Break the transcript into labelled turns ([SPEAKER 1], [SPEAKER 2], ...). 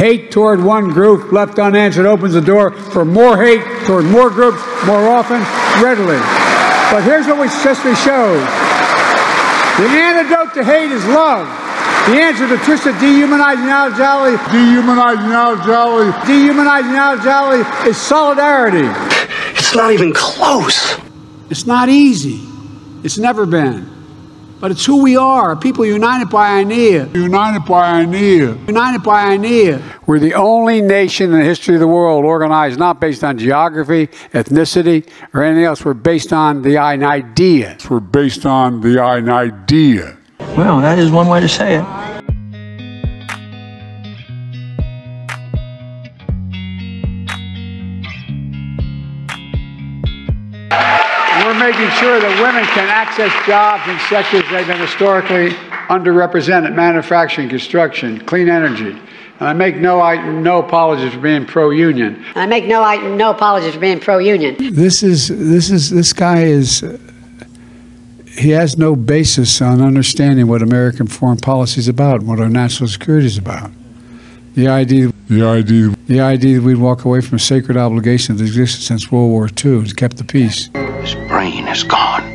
[SPEAKER 1] Hate toward one group left unanswered opens the door for more hate toward more groups more often, readily. But here's what we history shows. The antidote to hate is love. The answer to twisted, dehumanizing Al-Jali, dehumanizing Al-Jali, dehumanizing Al-Jali is solidarity.
[SPEAKER 2] It's not even close.
[SPEAKER 1] It's not easy. It's never been. But it's who we are, people united by idea. United by idea. United by idea. We're the only nation in the history of the world organized not based on geography, ethnicity, or anything else. We're based on the idea. We're based on the idea.
[SPEAKER 3] Well, that is one way to say it.
[SPEAKER 1] Making sure that women can access jobs in sectors they've been historically underrepresented manufacturing, construction, clean energy. And I make no, I, no apologies for being pro union.
[SPEAKER 4] I make no, I, no apologies for being pro union.
[SPEAKER 1] This is, this is, this guy is, uh, he has no basis on understanding what American foreign policy is about and what our national security is about. The idea, the idea, the idea that we'd walk away from a sacred obligation that existed since World War II and kept the peace.
[SPEAKER 2] His brain is gone.